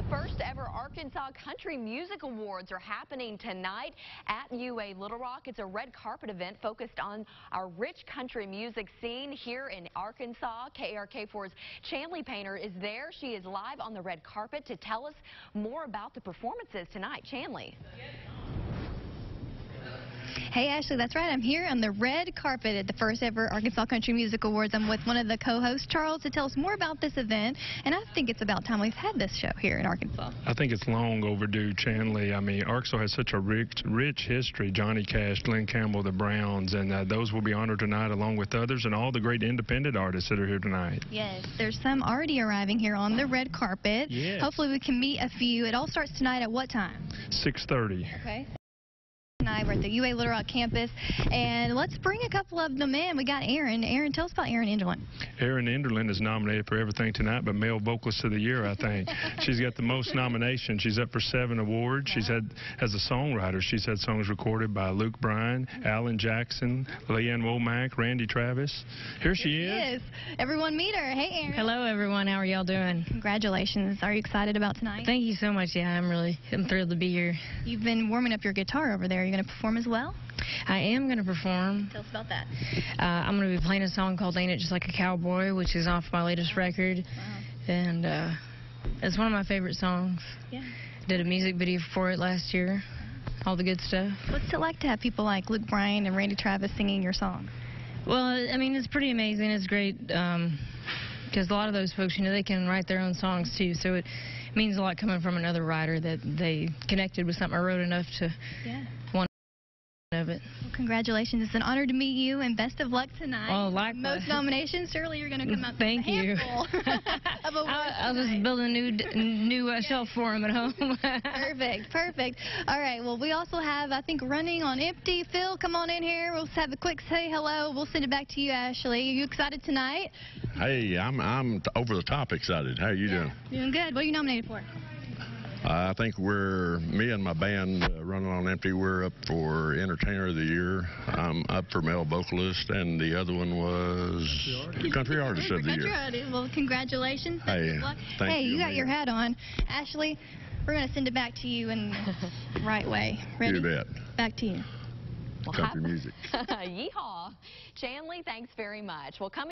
The first ever Arkansas Country Music Awards are happening tonight at UA Little Rock. It's a red carpet event focused on our rich country music scene here in Arkansas. KARK 4's Chanley Painter is there. She is live on the red carpet to tell us more about the performances tonight. Chanley. Hey, Ashley, that's right. I'm here on the red carpet at the first ever Arkansas Country Music Awards. I'm with one of the co-hosts, Charles, to tell us more about this event. And I think it's about time we've had this show here in Arkansas. I think it's long overdue, Chanley. I mean, Arkansas has such a rich, rich history. Johnny Cash, Glen Campbell, the Browns, and uh, those will be honored tonight along with others and all the great independent artists that are here tonight. Yes, there's some already arriving here on the red carpet. Yes. Hopefully we can meet a few. It all starts tonight at what time? 6.30. Okay. Tonight we're at the UA Little Rock campus, and let's bring a couple of them in. We got Erin. Erin, tell us about Erin Enderlin. Erin Enderlin is nominated for everything tonight, but male vocalist of the year, I think. She's got the most nominations. She's up for seven awards. She's had, as a songwriter, she's had songs recorded by Luke Bryan, Alan Jackson, Lee Ann Womack, Randy Travis. Here she is. Yes. Everyone meet her. Hey, Erin. Hello, everyone. How are y'all doing? Congratulations. Are you excited about tonight? Thank you so much. Yeah, I'm really, I'm thrilled to be here. You've been warming up your guitar over there. Are you going to perform as well? I am going to perform. Tell us about that. Uh, I'm going to be playing a song called Ain't It Just Like a Cowboy, which is off my latest record. Wow. And uh, it's one of my favorite songs. Yeah. Did a music video for it last year. All the good stuff. What's it like to have people like Luke Bryan and Randy Travis singing your song? Well, I mean, it's pretty amazing. It's great um, because a lot of those folks, you know, they can write their own songs too. So it means a lot coming from another writer that they connected with something I wrote enough to Yeah. want of it. Well, congratulations. It's an honor to meet you, and best of luck tonight. Oh, likewise. Most nominations. Surely you're going to come up Thank with a you. handful of awards I, I was just tonight. building a new new uh, shelf for him at home. Perfect, perfect. All right, well, we also have, I think, running on empty. Phil, come on in here. We'll just have a quick say hello. We'll send it back to you, Ashley. Are you excited tonight? Hey, I'm I'm over the top excited. How are you doing? Doing good. What are you nominated for? I think we're me and my band uh, running on empty. We're up for Entertainer of the Year. I'm up for male vocalist, and the other one was Country Artist of the Country Year. Artist. Well, congratulations. Hey, thank hey, you, you got Amelia. your hat on. Ashley, we're going to send it back to you in the right way. Ready? You bet. Back to you. Well, Country music. Yeehaw. Chanley, thanks very much. Well, come